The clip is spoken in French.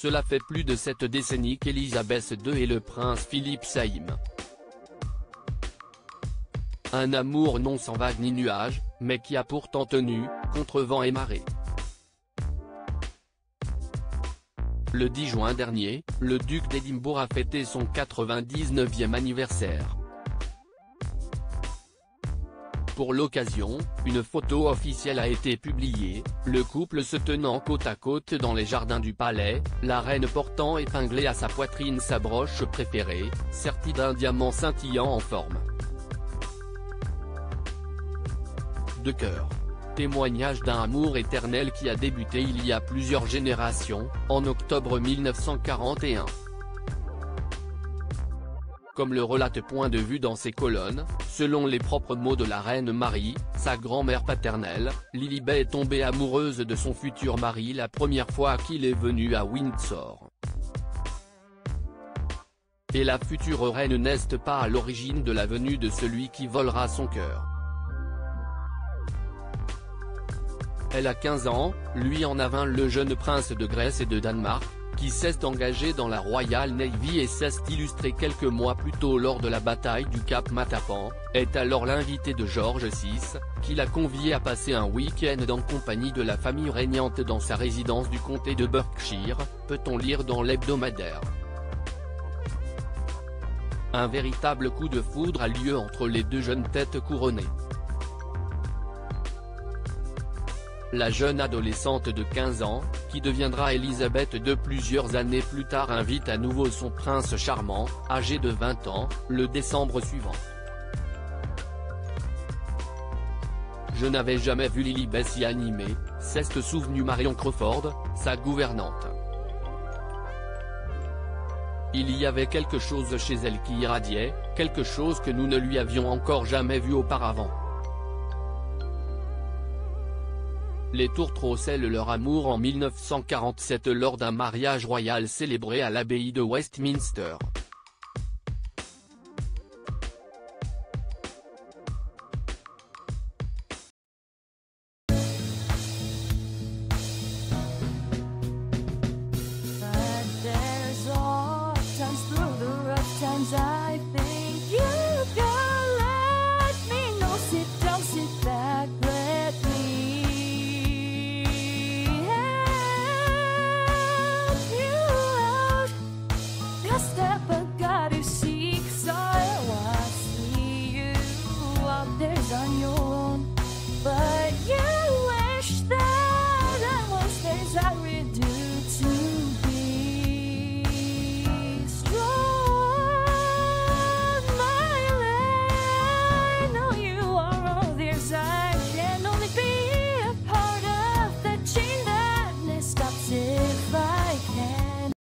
cela fait plus de sept décennies qu'Elisabeth II et le prince Philippe s'aiment. Un amour non sans vagues ni nuages, mais qui a pourtant tenu, contre vent et marée. Le 10 juin dernier, le duc d'Édimbourg a fêté son 99e anniversaire. Pour l'occasion, une photo officielle a été publiée, le couple se tenant côte à côte dans les jardins du palais, la reine portant épinglée à sa poitrine sa broche préférée, sertie d'un diamant scintillant en forme de cœur. Témoignage d'un amour éternel qui a débuté il y a plusieurs générations, en octobre 1941. Comme le relate Point de vue dans ses colonnes, selon les propres mots de la reine Marie, sa grand-mère paternelle, Lilibet est tombée amoureuse de son futur mari la première fois qu'il est venu à Windsor. Et la future reine n'est pas à l'origine de la venue de celui qui volera son cœur. Elle a 15 ans, lui en a 20 le jeune prince de Grèce et de Danemark, qui s'est engagé dans la Royal Navy et s'est illustré quelques mois plus tôt lors de la bataille du Cap Matapan, est alors l'invité de George VI, qui l'a convié à passer un week-end en compagnie de la famille régnante dans sa résidence du comté de Berkshire, peut-on lire dans l'hebdomadaire. Un véritable coup de foudre a lieu entre les deux jeunes têtes couronnées. La jeune adolescente de 15 ans, qui deviendra Elisabeth II plusieurs années plus tard invite à nouveau son prince charmant, âgé de 20 ans, le décembre suivant. Je n'avais jamais vu Lilibet si animée, s'est souvenu Marion Crawford, sa gouvernante. Il y avait quelque chose chez elle qui irradiait, quelque chose que nous ne lui avions encore jamais vu auparavant. Les tourtereaux scellent leur amour en 1947 lors d'un mariage royal célébré à l'abbaye de Westminster.